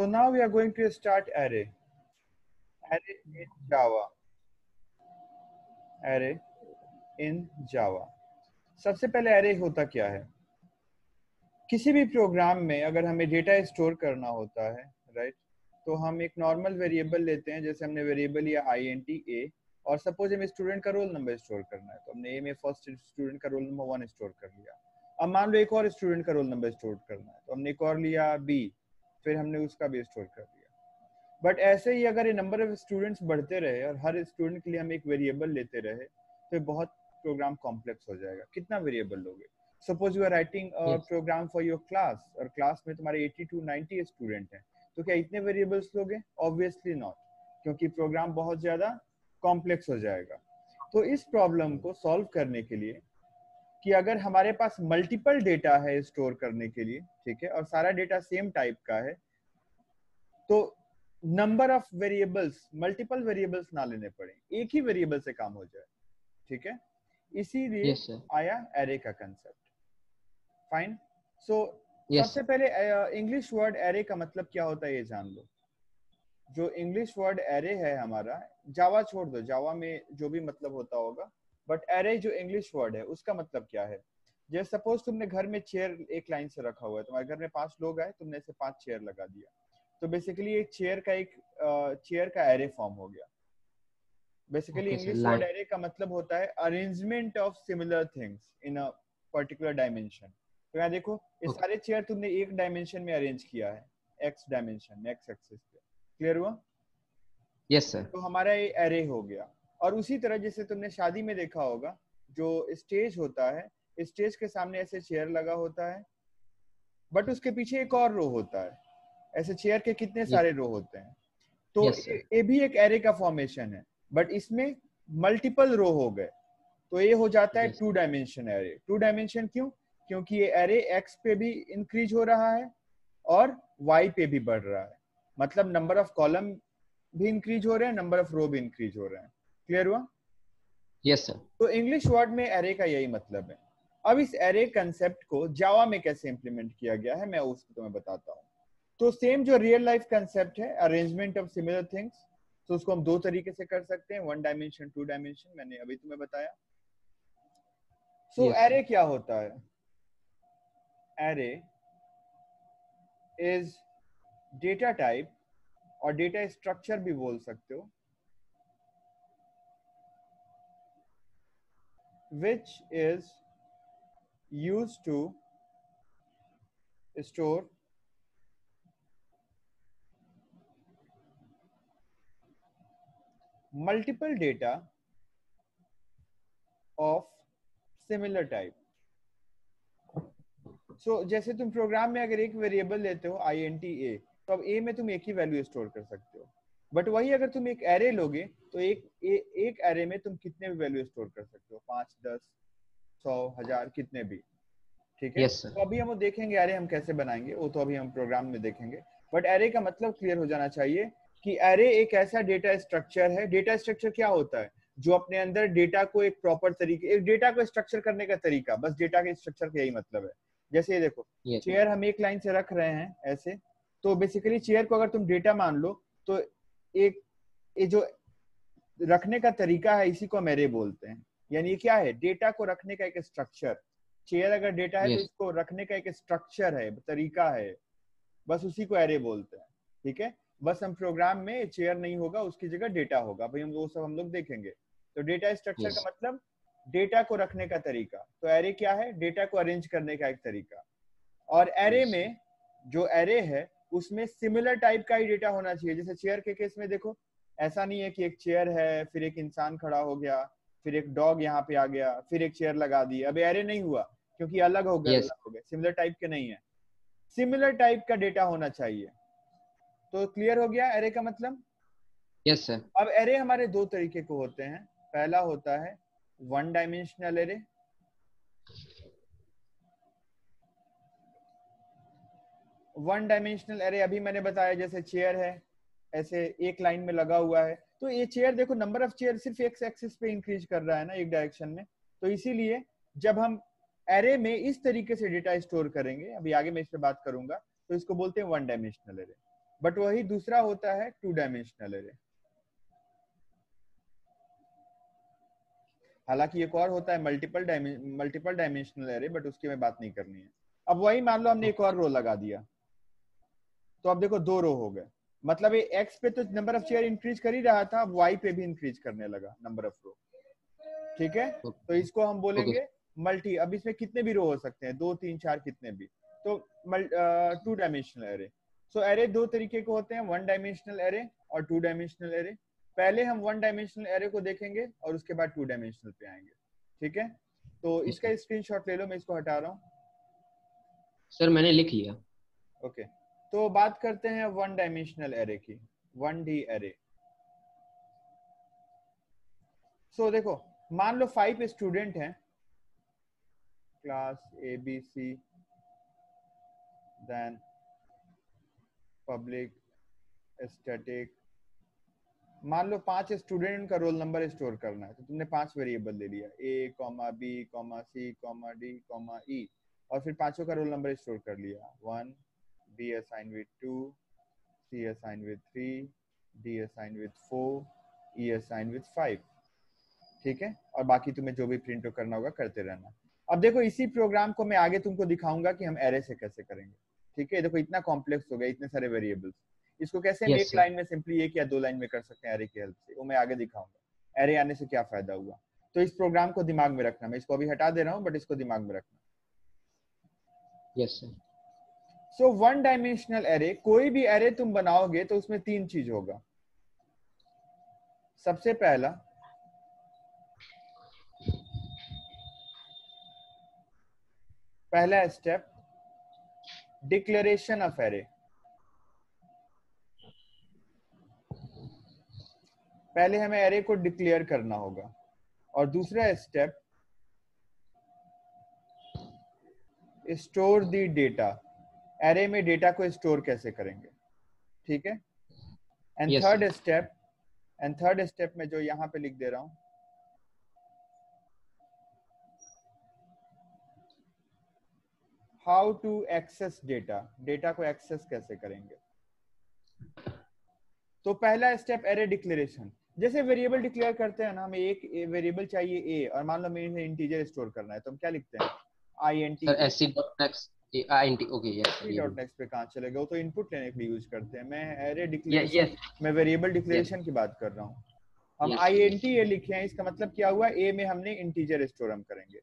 So now we are going to start array. Array in Java. Array in Java. सबसे पहले array होता क्या है किसी भी प्रोग्राम में अगर हमें डेटा स्टोर करना होता है राइट तो हम एक नॉर्मल वेरिएबल लेते हैं, जैसे हमने वेरिएबल लिया आई एन टी ए और सपोज़ हमें स्टूडेंट का रोल नंबर स्टोर करना है तो हमने ए में फ़र्स्ट स्टूडेंट का रोल नंबर वन स्टोर कर लिया अब मान लो एक और स्टूडेंट का रोल नंबर स्टोर करना है तो हमने एक और लिया बी फिर हमने उसका भी स्टोर कर लिया बट ऐसे ही अगर ये नंबर ऑफ़ स्टूडेंट्स बढ़ते रहे और हर स्टूडेंट के लिए हम एक वेरिएबल लेते रहे तो बहुत प्रोग्राम कॉम्प्लेक्स हो जाएगा। कितना वेरिएबल लोगे? Suppose you are writing program for your class और क्लास में तुम्हारे 80 टू 90 स्टूडेंट हैं तो क्या इतने वेरिएबल्स लोगे? ऑब्वियसली नॉट क्योंकि प्रोग्राम बहुत ज़्यादा कॉम्प्लेक्स हो जाएगा। तो इस प्रॉब्लम को सॉल्व करने के लिए कि अगर हमारे पास मल्टीपल डेटा है स्टोर करने के लिए ठीक है और सारा डेटा सेम टाइप का है तो number of variables multiple variables ना लेने पड़े एक ही वेरिएबल से काम हो जाए ठीक है? इसीलिए yes, आया एरे का कंसेप्ट फाइन सो सबसे पहले इंग्लिश वर्ड एरे का मतलब क्या होता है ये जान लो। जो इंग्लिश वर्ड एरे है हमारा जावा छोड़ दो जावा में जो भी मतलब होता होगा बट एरे जो इंग्लिश वर्ड है उसका मतलब क्या है? जैसे सपोज़ तुमने घर में चेयर एक लाइन से रखा हुआ है तुम्हारे घर में पाँच लोग आए तुमने ऐसे पाँच चेयर लगा दिया। तो बेसिकली एक चेयर का एक चेयर का एरे फॉर्म हो गया। बेसिकली इंग्लिश वर्ड एरे का मतलब होता है arrangement of similar things in a particular dimension तो यहाँ देखो ये okay. सारे चेयर तुमने एक डायमेंशन में अरेंज किया है एक्स डायमेंशन एक्स एक्सिस पे। क्लियर हुआ? यस yes, सर तो हमारा ये एरे हो गया। और उसी तरह जैसे तुमने शादी में देखा होगा जो स्टेज होता है स्टेज के सामने ऐसे चेयर लगा होता है बट उसके पीछे एक और रो होता है। ऐसे चेयर के कितने सारे रो होते हैं। तो yes, ये भी एक एरे का फॉर्मेशन है बट इसमें मल्टीपल रो हो गए। तो ये हो जाता है two dimension array two dimension क्यों? क्योंकि ये एरे एक्स पे भी इंक्रीज हो रहा है और वाई पे भी बढ़ रहा है। मतलब नंबर ऑफ़ कॉलम भी इंक्रीज हो रहे हैं नंबर ऑफ़ रो भी इंक्रीज हो रहे हैं। क्लियर हुआ? यस सर तो इंग्लिश वर्ड में एरे का यही मतलब है। अब इस एरे कंसेप्ट को जावा में कैसे इंप्लीमेंट किया गया है मैं उसको तुम्हें बताता हूँ। तो सेम जो रियल लाइफ कंसेप्ट है अरेंजमेंट ऑफ़ सिमिलर थिंग्स तो उसको हम दो तरीके से कर सकते हैं वन डायमेंशन टू डायमेंशन मैंने अभी तुम्हें बताया। सो so, एरे yes, क्या होता है? एरे इज़ डेटा टाइप और डेटा स्ट्रक्चर भी बोल सकते हो। Which is used to store multiple data of similar type. So, जैसे तुम प्रोग्राम में अगर एक वेरिएबल लेते हो आई एन टी ए तो अब ए में तुम एक ही वैल्यू स्टोर कर सकते हो। बट वही अगर तुम एक एरे लोगे तो एक ए, एक एरे में तुम कितने भी वैल्यू स्टोर कर सकते हो? पाँच दस सौ हज़ार कितने भी। ठीक है? Yes, तो अभी हम वो देखेंगे एरे हम कैसे बनाएँगे वो तो अभी हम प्रोग्राम में देखेंगे। बट एरे का मतलब क्लियर हो जाना चाहिए कि एरे एक ऐसा डेटा स्ट्रक्चर है। डेटा स्ट्रक्चर क्या होता है? जो अपने अंदर डेटा को एक प्रॉपर तरीके एक डेटा को स्ट्रक्चर करने का तरीका बस डेटा के स्ट्रक्चर का यही मतलब है। जैसे ये देखो चेयर हम एक लाइन से रख रहे हैं ऐसे। तो बेसिकली चेयर को अगर तुम डेटा मान लो तो एक ये जो रखने का तरीका है इसी को हम एरे बोलते हैं। यानी क्या है? डेटा को रखने का एक स्ट्रक्चर चेयर अगर डेटा है तो yes. तो इसको रखने का एक स्ट्रक्चर है तरीका है। बस उसी को एरे बोलते हैं ठीक है? बस हम प्रोग्राम में चेयर नहीं होगा उसकी जगह डेटा होगा। भाई हम वो सब हम लोग देखेंगे। तो डेटा स्ट्रक्चर yes. का मतलब डेटा को रखने का तरीका। तो एरे क्या है? डेटा को अरेंज करने का एक तरीका। और एरे yes. में जो एरे है उसमें सिमिलर टाइप का ही डेटा होना चाहिए। जैसे चेयर के केस में देखो ऐसा नहीं है कि एक चेयर है फिर एक इंसान खड़ा हो गया फिर एक डॉग यहाँ पे आ गया फिर एक चेयर लगा दी। अब एरे नहीं हुआ क्योंकि अलग हो गए yes. अलग हो गए सिमिलर टाइप के नहीं है। सिमिलर टाइप का डेटा होना चाहिए। तो क्लियर हो गया एरे का मतलब? यस सर अब एरे हमारे दो तरीके को होते हैं। पहला होता है one dimensional array one dimensional array अभी मैंने बताया जैसे चेयर है, ऐसे एक लाइन में लगा हुआ है। तो ये चेयर देखो नंबर ऑफ़ चेयर सिर्फ़ एक एक्सिस पे इंक्रीज कर रहा है ना, एक डायरेक्शन में। तो इसीलिए जब हम एरे में इस तरीके से डेटा स्टोर करेंगे, अभी आगे मैं इस पर बात करूँगा तो इसको बोलते हैं वन डायमेंशनल एरे बट वही दूसरा होता है टू डायमेंशनल एरे हालाँकि एक और होता है multiple multiple dimensional array but उसकी मैं बात नहीं करनी है। अब वही मान लो हमने एक और रो लगा दिया। तो अब देखो दो रो हो गए। मतलब ये एक्स पे तो नंबर ऑफ़ चेयर इंक्रीज कर ही रहा था वाई पे भी इंक्रीज करने लगा नंबर ऑफ़ रो ठीक है? तो इसको हम बोलेंगे मल्टी अब इसमें कितने भी रो हो सकते हैं? दो तीन चार कितने भी। तो two dimensional array so array दो तरीके के होते हैं वन डायमेंशनल एरे और टू डायमेंशनल एरे पहले हम वन डायमेंशनल एरे को देखेंगे और उसके बाद टू डायमेंशनल पे आएँगे। ठीक है? तो इसका स्क्रीनशॉट ले लो मैं इसको हटा रहा हूँ। सर मैंने लिख लिया। ओके तो बात करते हैं वन डायमेंशनल एरे की, वन डी एरे सो देखो, मान लो फाइव स्टूडेंट हैं class A B C then public static मान लो पाँच स्टूडेंट का रोल नंबर स्टोर करना है तो तुमने पाँच वेरिएबल ले लिया A comma B comma C comma D comma E और फिर पाँचों का रोल नंबर स्टोर कर लिया one B assign with two C assign with three D assign with four E assign with five ठीक है? और बाकी तुम्हें जो भी प्रिंट करना होगा करते रहना। अब देखो इसी प्रोग्राम को मैं आगे तुमको दिखाऊँगा कि हम एरे से कैसे करेंगे। ठीक है? देखो इतना कॉम्प्लेक्स हो गया इतने सारे वेरिएबल्स इसको कैसे yes, हम एक लाइन में सिंपली एक या दो लाइन में कर सकते हैं एरे की हेल्प से। वो मैं आगे दिखाऊँगा। एरे आने से क्या फ़ायदा हुआ? तो इस प्रोग्राम को दिमाग में रखना। मैं इसको अभी हटा दे रहा हूँ बट इसको दिमाग में रखना। Yes yes, sir so one dimensional array कोई भी एरे तुम बनाओगे तो उसमें तीन चीज़ होगा। सबसे पहला पहला स्टेप डिक्लेरेशन ऑफ़ एरे पहले हमें एरे को डिक्लेयर करना होगा। और दूसरा step store the data array में डेटा को स्टोर कैसे करेंगे? ठीक है? And third step and third step में जो यहाँ पे लिख दे रहा हूँ। How to access data data को एक्सेस कैसे करेंगे? तो पहला स्टेप एरे डिक्लेरेशन जैसे वेरिएबल डिक्लेयर करते हैं ना हमें एक वेरिएबल चाहिए ए और मान लो मेरे इंटीजर स्टोर करना है तो हम क्या लिखते हैं? I N T okay yes dot next पे कहाँ चले गए? तो इनपुट लेने के लिए यूज़ करते हैं। मैं एरे डिक्लेरेशन मैं वेरिएबल डिक्लेरेशन की बात कर रहा हूँ। हम टी ए लिखे हैं इसका मतलब क्या हुआ? ए में हमने इंटीजर स्टोर हम करेंगे।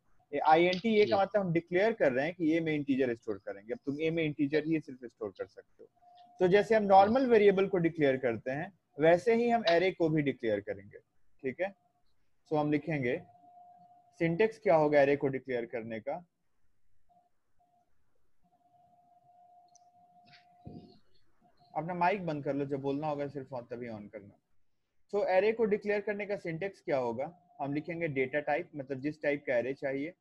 टी ए का मतलब हम डिक्लेयर कर रहे हैं कि ए में इंटीजर स्टोर करेंगे। अब तुम ए में इंटीजर ही सिर्फ़ स्टोर कर सकते हो। तो जैसे हम नॉर्मल वेरिएबल को डिक्लेयर करते हैं वैसे ही हम एरे को भी डिक्लेयर करेंगे। ठीक है? सो so, हम लिखेंगे सिंटेक्स क्या होगा एरे को डिक्लेयर करने का? अपना माइक बंद कर लो जब बोलना होगा सिर्फ़ तभी ऑन करना। सो so, एरे को डिक्लेयर करने का सिंटेक्स क्या होगा? हम लिखेंगे डेटा टाइप मतलब जिस टाइप का एरे चाहिए।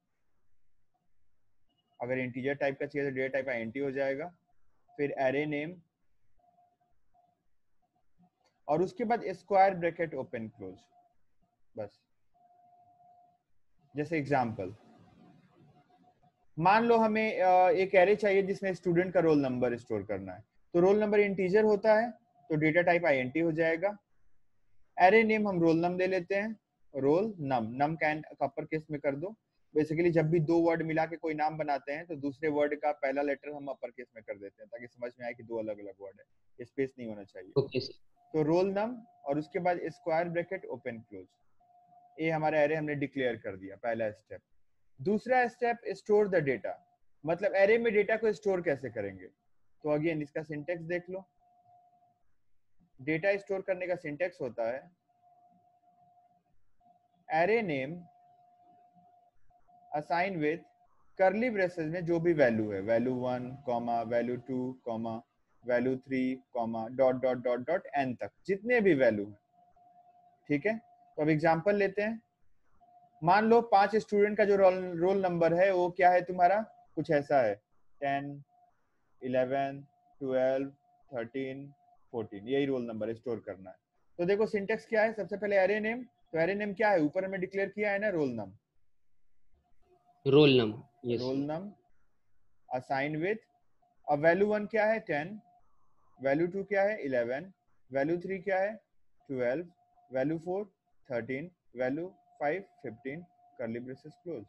अगर इंटीजर टाइप का चाहिए तो डेटा टाइप आई हो जाएगा। फिर एरे नेम और उसके बाद स्क्वायर ब्रैकेट ओपन क्लोज बस। जैसे एग्जांपल मान लो हमें एक एरे चाहिए जिसमें स्टूडेंट का रोल नंबर स्टोर करना है। तो रोल नंबर इंटीजर होता है तो डेटा टाइप आई हो जाएगा। एरे नेम हम रोल नम दे लेते हैं roll num num can upper case में कर दो। बेसिकली जब भी दो वर्ड मिला के कोई नाम बनाते हैं तो दूसरे वर्ड का पहला लेटर हम अपर केस में कर देते हैं ताकि समझ में आए कि दो अलग अलग वर्ड है स्पेस नहीं होना चाहिए। Okay. तो रोल नम और उसके बाद स्क्वायर ब्रैकेट ओपन क्लोज ये हमारा एरे हमने डिक्लेयर कर दिया पहला स्टेप दूसरा स्टेप स्टोर द डेटा मतलब एरे में डेटा को स्टोर कैसे करेंगे? तो अगेन इसका सिंटेक्स देख लो। डेटा स्टोर करने का सिंटेक्स होता है। Array name assign with curly braces में जो भी वैल्यू है value one comma value two comma value three comma dot dot dot dot N तक, जितने भी वैल्यू हैं। ठीक है? तो अब एग्जांपल लेते हैं। मान लो पाँच स्टूडेंट का जो रोल रोल नंबर है, वो क्या है तुम्हारा? कुछ ऐसा है। Ten eleven twelve thirteen fourteen. यही रोल नंबर स्टोर करना है। तो देखो सिंटेक्स क्या है? सबसे पहले एरे नेम तो एरे नेम क्या है? ऊपर हमें डिक्लेयर किया है ना roll num roll num yes. Roll num assign with अब वैल्यू वन क्या है? टेन वैल्यू टू क्या है? इलेवन वैल्यू थ्री क्या है? Twelve value four thirteen value five fifteen curly braces close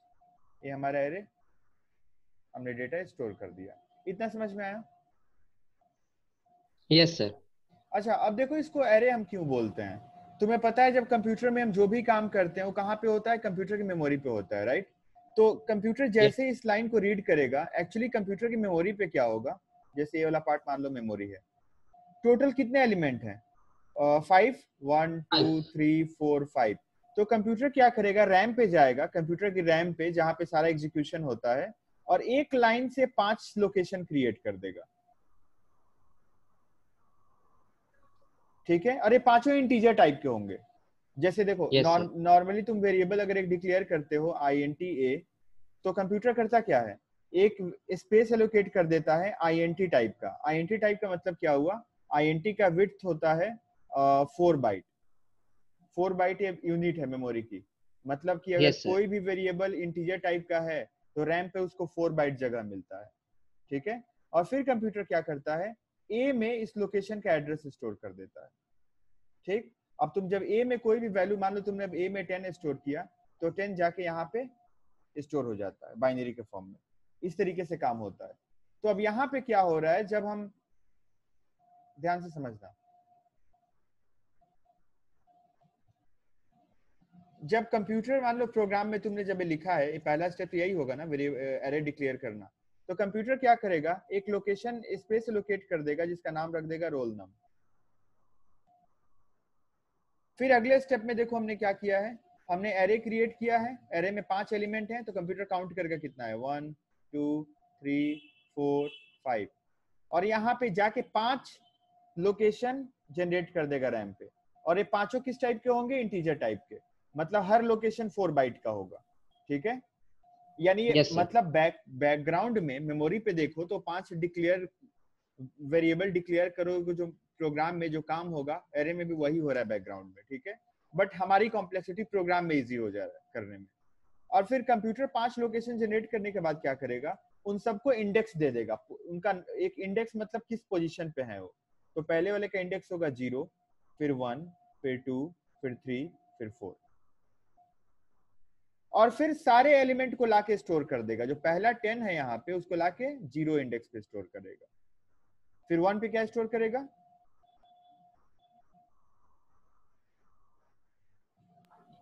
ये हमारा एरे हमने डेटा स्टोर कर दिया। इतना समझ में आया? यस yes, सर अच्छा अब देखो इसको एरे हम क्यों बोलते हैं? तुम्हें पता है जब कंप्यूटर में हम जो भी काम करते हैं वो कहाँ पे होता है? कंप्यूटर की मेमोरी पे होता है राइट तो कंप्यूटर जैसे ही इस लाइन को रीड करेगा एक्चुअली कंप्यूटर की मेमोरी पे क्या होगा? जैसे ये वाला पार्ट मान लो मेमोरी है। टोटल कितने एलिमेंट हैं? Five one two three four five तो कंप्यूटर क्या करेगा? रैम पे जाएगा कंप्यूटर की रैम पे जहाँ पे सारा एग्जीक्यूशन होता है और एक लाइन से पाँच लोकेशन क्रिएट कर देगा। ठीक है? अरे पाँचों इंटीजर टाइप के होंगे। जैसे देखो. नॉर्मली तुम वेरिएबल अगर एक डिक्लेयर करते हो आई एन टी ए तो कंप्यूटर करता क्या है? एक स्पेस एलोकेट कर देता है आई एन टी टाइप का। आई एन टी टाइप का मतलब क्या हुआ? आई एन टी का विथ होता है four byte four byte unit है मेमोरी की। मतलब कि अगर Yes, कोई भी वेरिएबल इंटीजर टाइप का है तो रैम पे उसको फोर बाइट जगह मिलता है, ठीक है? और फिर कंप्यूटर क्या करता है? ए में इस लोकेशन का एड्रेस स्टोर कर देता है, ठीक? अब तुम जब ए में कोई भी वैल्यू, मान लो तुमने अब ए में टेन स्टोर किया तो टेन जाके यहाँ पे स्टोर हो जाता है, बाइनरी के फॉर्म में। इस तरीके से काम होता है। तो अब यहाँ पे क्या हो रहा है? जब हम, ध्यान से समझना जब कंप्यूटर, मान लो प्रोग्राम में तुमने जब लिखा है पहला स्टेप यही होगा ना एरे डिक्लेयर करना। तो कंप्यूटर क्या करेगा? एक लोकेशन स्पेस लोकेट कर देगा, जिसका नाम रख देगा रोल नंबर फिर अगले स्टेप में देखो हमने क्या किया है। हमने एरे क्रिएट किया है। एरे में पाँच एलिमेंट हैं तो कंप्यूटर काउंट करके कितना है? One two three four five और यहाँ पे जाके पाँच लोकेशन जनरेट कर देगा रैम पे। और ये पाँचों किस टाइप के होंगे? इंटीजर टाइप के। मतलब हर लोकेशन फोर बाइट का होगा ठीक है? यानी ये Yes, मतलब बैक बैकग्राउंड में मेमोरी पे देखो तो पाँच डिक्लेयर वेरिएबल डिक्लेयर करोगे जो प्रोग्राम में जो काम होगा एरे में भी वही हो रहा है बैकग्राउंड में ठीक है? बट हमारी कॉम्प्लेक्सिटी प्रोग्राम में इजी हो जा रहा है करने में। और फिर कंप्यूटर पाँच लोकेशन जनरेट करने के बाद क्या करेगा? उन सबको इंडेक्स दे देगा। उनका एक इंडेक्स मतलब किस पोजीशन पे है वो? तो पहले वाले का इंडेक्स होगा ज़ीरो फिर वन फिर टू फिर थ्री फिर फोर और फिर सारे एलिमेंट को लाके स्टोर कर देगा। जो पहला टेन है यहाँ पे उसको लाके ज़ीरो इंडेक्स पे स्टोर करेगा। फिर वन पे क्या स्टोर करेगा?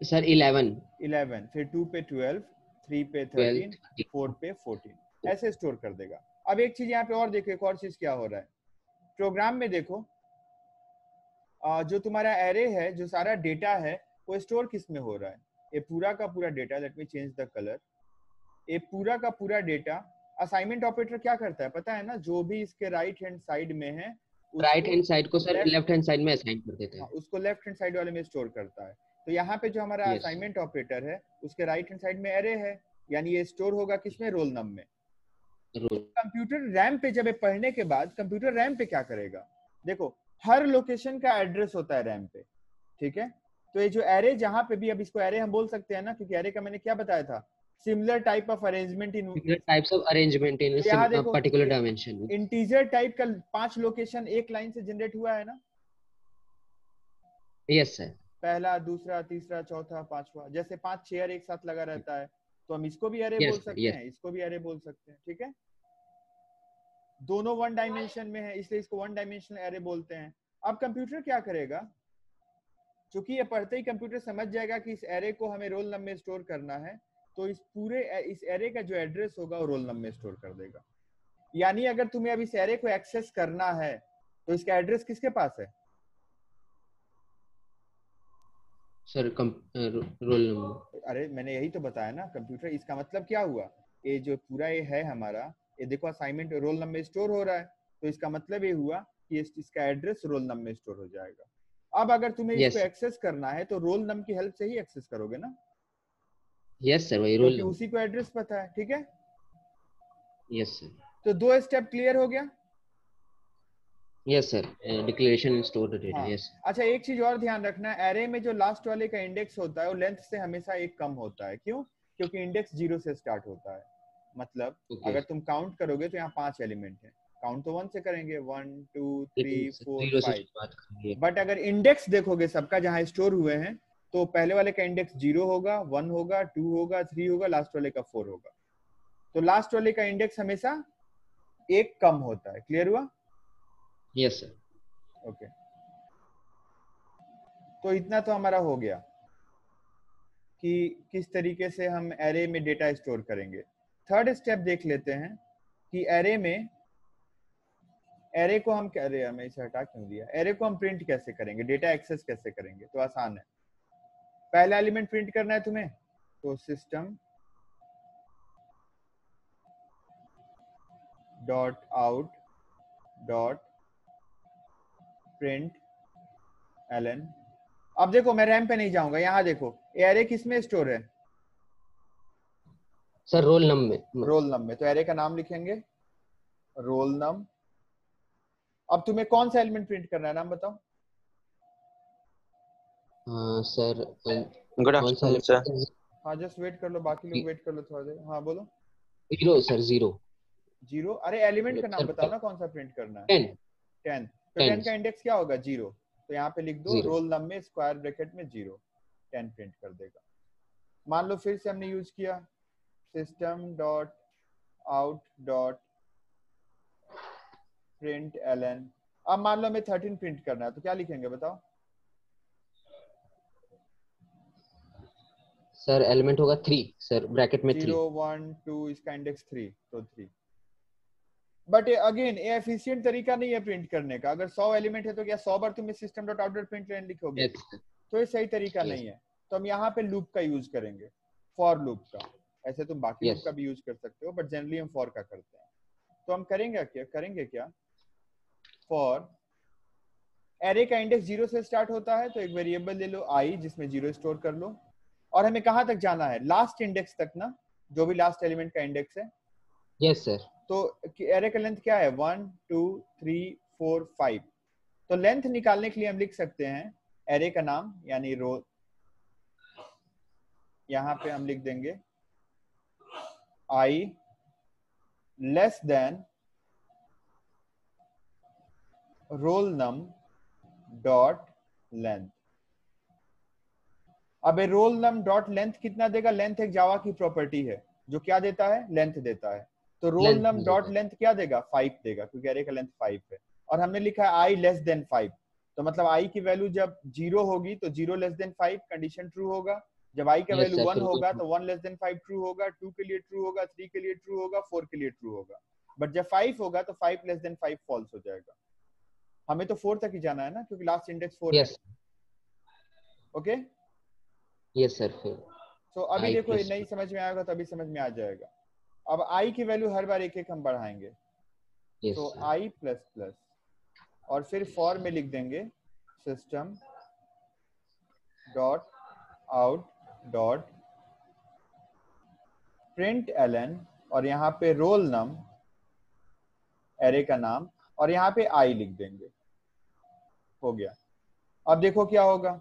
Sir eleven. इलेवन। फिर टू पे ट्वेल्व थ्री पे थर्टीन फोर पे फोर्टीन। ऐसे स्टोर कर देगा। अब एक चीज़ यहाँ पे और देखो एक और चीज़ क्या हो रहा है। प्रोग्राम में देखो जो तुम्हारा एरे है जो सारा डेटा है वो स्टोर किसमें हो रहा है? ये पूरा का पूरा data let me change the colour ये पूरा का पूरा डेटा असाइनमेंट ऑपरेटर क्या करता है? पता है ना जो भी इसके राइट हैंड साइड में है राइट हैंड साइड को सर लेफ़्ट हैंड साइड में असाइन कर देते हाँ, हैं उसको लेफ़्ट हैंड साइड वाले में स्टोर करता है। तो यहाँ पे जो हमारा. असाइनमेंट ऑपरेटर है उसके राइट हैंड साइड में एरे है यानी ये स्टोर होगा किसमें रोल नंबर में। कंप्यूटर रैम पे जब ये पढ़ने के बाद कंप्यूटर रैम पे क्या करेगा? देखो हर लोकेशन का एड्रेस होता है रैम पे ठीक है? तो ये जो एरे जहाँ पे भी अब इसको एरे हम बोल सकते हैं ना क्योंकि एरे का मैंने क्या बताया था? Similar type of arrangement in types of arrangement in particular dimension integer type का पाँच लोकेशन एक लाइन से जनरेट हुआ है ना? यस सर पहला दूसरा तीसरा चौथा पांचवा जैसे पाँच चेयर एक साथ लगा रहता है तो हम इसको भी एरे Yes, बोल सकते yes. हैं इसको भी एरे बोल सकते हैं ठीक है? दोनों वन डायमेंशन में है इसलिए इसको वन डायमेंशनल एरे बोलते हैं। अब कंप्यूटर क्या करेगा? क्योंकि ये पढ़ते ही कंप्यूटर समझ जाएगा कि इस एरे को हमें रोल नंबर में स्टोर करना है तो इस पूरे इस एरे का जो एड्रेस होगा वो रोल नंबर में स्टोर कर देगा। यानी अगर तुम्हें अब इस एरे को एक्सेस करना है तो इसका एड्रेस किसके पास है? सर रोल नंबर अरे मैंने यही तो बताया ना कंप्यूटर इसका मतलब क्या हुआ? ये जो पूरा ये है हमारा ये देखो असाइनमेंट रोल नंबर स्टोर हो रहा है तो इसका मतलब ये हुआ कि इसका एड्रेस रोल नंबर स्टोर हो जाएगा। अब अगर तुम्हें Yes. इसको एक्सेस करना है तो रोल नंबर की हेल्प से ही एक्सेस करोगे ना? यस सर वही रोल उसी को एड्रेस पता है ठीक है? यस सर तो दो स्टेप क्लियर हो गया? Yes sir declaration store the data. Yes अच्छा एक चीज़ और ध्यान रखना एरे में जो लास्ट वाले का इंडेक्स होता है वो लेंथ से हमेशा एक कम होता है। क्यों? क्योंकि इंडेक्स ज़ीरो से स्टार्ट होता है। मतलब ओके अगर तुम काउंट करोगे तो यहाँ पाँच एलिमेंट है। काउंट तो वन से करेंगे. One two three four five but अगर इंडेक्स देखोगे सबका जहाँ स्टोर हुए हैं तो पहले वाले का इंडेक्स ज़ीरो होगा वन होगा टू होगा थ्री होगा लास्ट वाले का फोर होगा. तो लास्ट वाले का इंडेक्स हमेशा एक कम होता है. क्लियर हुआ? यस सर ओके तो इतना तो हमारा हो गया कि किस तरीके से हम एरे में डेटा स्टोर करेंगे. थर्ड स्टेप देख लेते हैं कि एरे में एरे को हम अरे मैं इसे हटा क्यों दिया? एरे को हम प्रिंट कैसे करेंगे? डेटा एक्सेस कैसे करेंगे? तो आसान है। पहला एलिमेंट प्रिंट करना है तुम्हें तो system dot out dot println अब देखो मैं रैम पे नहीं जाऊँगा यहाँ देखो। एरे किसमें स्टोर है? सर रोल नंबर में। रोल नम में। तो एरे का नाम लिखेंगे। रोल नम अब तुम्हें कौन सा एलिमेंट प्रिंट करना है? नाम बताओ। हाँ, सर गुड आफ्टरनून सर हाँ? जस्ट वेट कर लो बाकी लोग वेट कर लो थोड़ा देर। हाँ बोलो। Zero sir zero zero array element का नाम बताओ ना कौन सा प्रिंट करना है। टेन टेन तो. टेन का इंडेक्स क्या होगा? ज़ीरो तो यहाँ पे लिख दो रोल नम में स्क्वायर ब्रैकेट में ज़ीरो टेन प्रिंट कर देगा। मान लो फिर से हमने यूज़ किया। System dot out dot println. अब मान लो हमें थर्टीन प्रिंट करना है तो क्या लिखेंगे बताओ? सर एलिमेंट होगा थ्री सर ब्रैकेट में थ्री ज़ीरो वन टू इसका इंडेक्स थ्री तो थ्री बट अगेन ये एफिशिएंट तरीका नहीं है प्रिंट करने का। अगर सौ एलिमेंट है तो क्या सौ बार तुम system dot out print line लिखोगे? यस तो ये सही तरीका Yes. नहीं है। तो हम यहाँ पे लूप का यूज़ करेंगे फॉर लूप का। ऐसे तुम बाकी लूप Yes. का भी यूज़ कर सकते हो बट जनरली हम फॉर का करते हैं। तो हम करेंगे क्या? करेंगे क्या? फॉर एरे का इंडेक्स ज़ीरो से स्टार्ट होता है तो एक वेरिएबल ले लो आई जिसमें ज़ीरो स्टोर कर लो। और हमें कहाँ तक जाना है? लास्ट इंडेक्स तक ना जो भी लास्ट एलिमेंट का इंडेक्स है। यस सर तो एरे का लेंथ क्या है? One two three four five तो लेंथ निकालने के लिए हम लिख सकते हैं एरे का नाम यानी रो यहाँ पे हम लिख देंगे I less than roll num dot length. अब रोल नम डॉट लेंथ कितना देगा? लेंथ एक जावा की प्रॉपर्टी है जो क्या देता है? लेंथ देता है। तो रोल नम डॉट लेंथ क्या देगा? फाइव देगा क्योंकि अरे का लेंथ फाइव है। और हमने लिखा है आई लेस देन फाइव तो मतलब आई की वैल्यू जब ज़ीरो होगी तो zero less than five condition true होगा। जब आई का वैल्यू वन तो होगा तो one less than five true होगा टू के लिए ट्रू होगा थ्री के लिए ट्रू होगा फोर के लिए ट्रू होगा। बट जब फाइव होगा तो five less than five false हो जाएगा। हमें तो फोर तक ही जाना है ना क्योंकि लास्ट इंडेक्स फोर है। यस ओके यस सर फिर। तो अभी I देखो ये नहीं समझ में आएगा तो अभी समझ में आ जाएगा। अब आई की वैल्यू हर बार एक एक हम बढ़ाएँगे। तो आई प्लस प्लस और फिर फॉर में लिख देंगे system dot out dot println और यहाँ पे रोल नम एरे का नाम और यहाँ पे आई लिख देंगे। हो गया। अब देखो क्या होगा।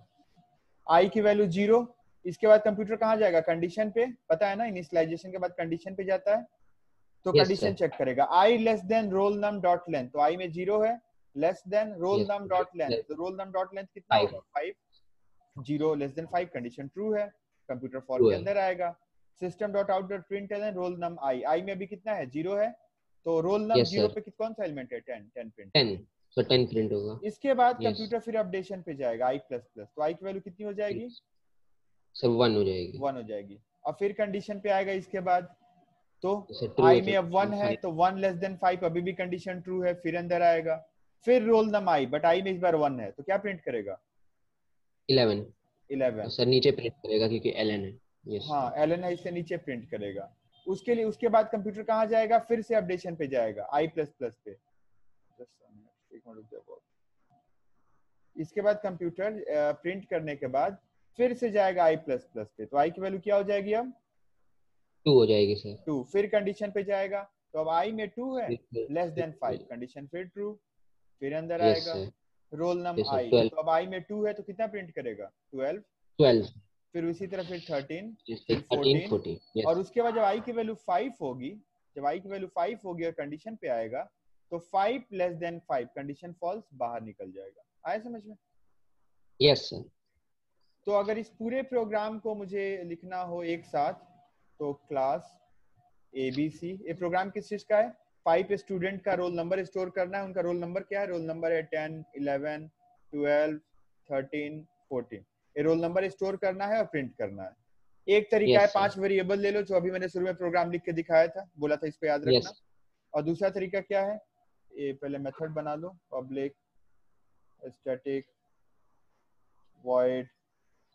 आई की वैल्यू ज़ीरो इसके बाद कंप्यूटर कहाँ जाएगा? कंडीशन पे? पता है ना इनिशियलाइजेशन के बाद कंडीशन पे जाता है। तो कंडीशन sir. चेक करेगा। I less than roll num dot length तो आई में ज़ीरो है। Less than roll num dot length तो रोल नम डॉट लेंथ कितना होगा? Five zero less than five condition true है। कंप्यूटर फॉर के अंदर आएगा। System dot out dot print roll num I I में अभी कितना है? ज़ीरो है। तो रोल नम ज़ीरो पे कौन सा एलिमेंट है? टेन टेन प्रिंट तो टेन प्रिंट होगा। इसके बाद. कंप्यूटर फिर अपडेशन पे जाएगा आई प्लस प्लस तो आई की वैल्यू कितनी हो जाएगी? सर वन हो जाएगी। वन हो जाएगी। और फिर कंडीशन पे आएगा इसके बाद। तो आई में अब वन है। तो वन लेस देन फाइव अभी भी कंडीशन ट्रू है फिर अंदर आएगा। फिर role num I but I में इस बार वन है। तो क्या प्रिंट करेगा? 11 इलेवन सर नीचे प्रिंट करेगा क्योंकि एलन है। यस हाँ एलन है इससे नीचे प्रिंट करेगा। उसके लिए उसके बाद कंप्यूटर कहाँ जाएगा? फिर से अपडेशन पे जाएगा आई प्लस प्लस पे। एक मिनट रुक जाओ इसके बाद कंप्यूटर प्रिंट करने के बाद फिर से जाएगा आई प्लस प्लस पे। तो आई की वैल्यू क्या हो जाएगी अब? टू हो जाएगी सर टू फिर कंडीशन पे जाएगा। तो अब आई में टू है लेस देन फाइव कंडीशन फिर ट्रू फिर अंदर यस आएगा। रोल Yes, sir, आई तो अब आई में टू है तो कितना प्रिंट करेगा? ट्वेल्व ट्वेल्व फिर उसी तरह फिर थर्टीन फिर 14, थर्टीन फोर्टीन और उसके बाद जब आई की वैल्यू फाइव होगी जब आई की वैल्यू फाइव होगी और कंडीशन पे आएगा तो five less than five condition false बाहर निकल जाएगा। आया समझ में? यस सर तो अगर इस पूरे प्रोग्राम को मुझे लिखना हो एक साथ तो क्लास ए बी सी ये प्रोग्राम किस चीज़ का है? फाइव स्टूडेंट का रोल नंबर स्टोर करना है। उनका रोल नंबर क्या है? रोल नंबर है ten eleven twelve thirteen fourteen ये रोल नंबर स्टोर करना है और प्रिंट करना है। एक तरीका Yes, है पाँच वेरिएबल ले लो जो अभी मैंने शुरू में प्रोग्राम लिख के दिखाया था। बोला था इसको याद यस रखना। और दूसरा तरीका क्या है? ये पहले मेथड बना लो पब्लिक स्टैटिक void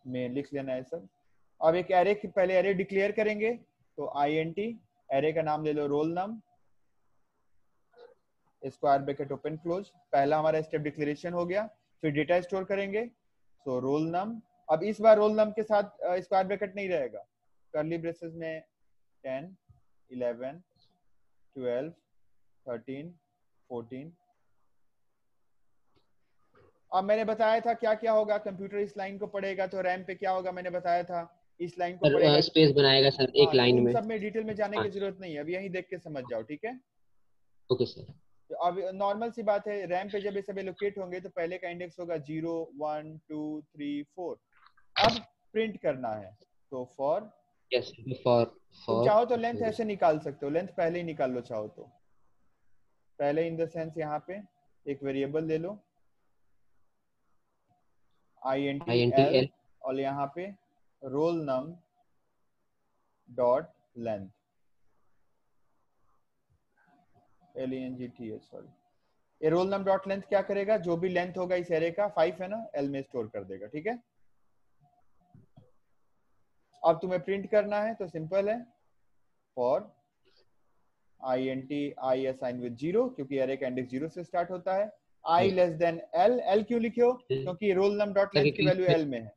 में लिख लेना है सब। अब एक एरे की, पहले एरे डिक्लेयर करेंगे तो int एरे का नाम ले लो roll num square bracket open close पहला हमारा स्टेप डिक्लेरेशन हो गया, फिर डेटा स्टोर करेंगे सो रोल नम अब इस बार रोल नम के साथ स्क्वायर ब्रैकेट नहीं रहेगा। करली ब्रेसेस में 10 11 12 13 14 अब मैंने बताया था क्या क्या होगा कंप्यूटर इस लाइन को पढ़ेगा तो रैम पे क्या होगा मैंने बताया था इस लाइन को सर स्पेस बनाएगा सर हाँ, एक लाइन में। सब में डिटेल में जाने की हाँ। ज़रूरत नहीं है अब यही देख के समझ जाओ ठीक है? ओके सर तो अब नॉर्मल सी बात है रैम पे जब ये सब एलोकेट होंगे तो पहले का इंडेक्स होगा zero one two three four अब प्रिंट करना है तो फॉर यस फॉर चाहो तो लेंथ ऐसे निकाल सकते हो लेंथ पहले ही निकाल लो चाहो तो। पहले इन द सेंस यहाँ पे एक वेरिएबल ले लो। आई एन टी एल और यहाँ पे roll num dot length L N G T S sorry ये रोल नम डॉट लेंथ क्या करेगा? जो भी लेंथ होगा इस एरे का फाइव है ना एल में स्टोर कर देगा ठीक है? अब तुम्हें प्रिंट करना है तो सिंपल है। For I N T I assign with zero क्योंकि एरे का इंडेक्स ज़ीरो से स्टार्ट होता है। I. Less than L L क्यों लिखियो क्योंकि रोल नम डॉट लेंथ की वैल्यू एल में है।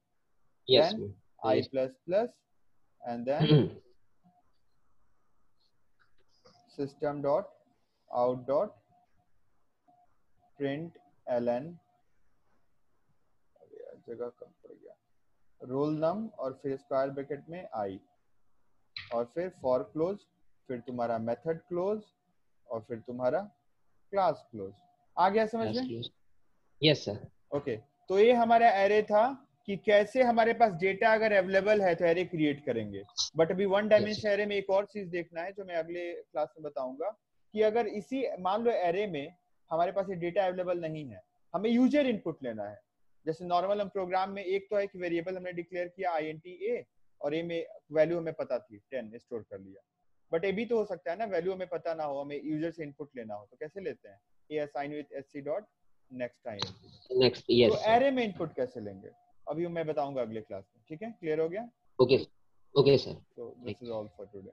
Plus and then hmm. system dot out dot print ln अरे यार, जगह कम पड़ गया। रोल नम और फिर स्क्वायर ब्रैकेट में आई और फिर फॉर क्लोज फिर तुम्हारा मेथड क्लोज और फिर तुम्हारा क्लास क्लोज आ गया समझ में? यस सर ओके तो ये हमारा एरे था कि कैसे हमारे पास डेटा अगर अवेलेबल है तो एरे क्रिएट करेंगे। बट अभी वन डायमेंशन एरे में एक और चीज़ देखना है जो मैं अगले क्लास में बताऊँगा कि अगर इसी मान लो एरे में हमारे पास ये डेटा अवेलेबल नहीं है हमें यूज़र इनपुट लेना है। जैसे नॉर्मल हम प्रोग्राम में एक तो है कि वेरिएबल हमने डिक्लेयर किया आई ए और ए में वैल्यू हमें पता थी टेन स्टोर कर लिया। बट ये भी तो हो सकता है ना वैल्यू हमें पता ना हो हमें यूज़र से इनपुट लेना हो तो कैसे लेते हैं? A assign with S C dot next I next तो यस एरे में इनपुट कैसे लेंगे? अभी मैं बताऊँगा अगले क्लास में ठीक है? क्लियर हो गया? Okay okay sir so this is all for today.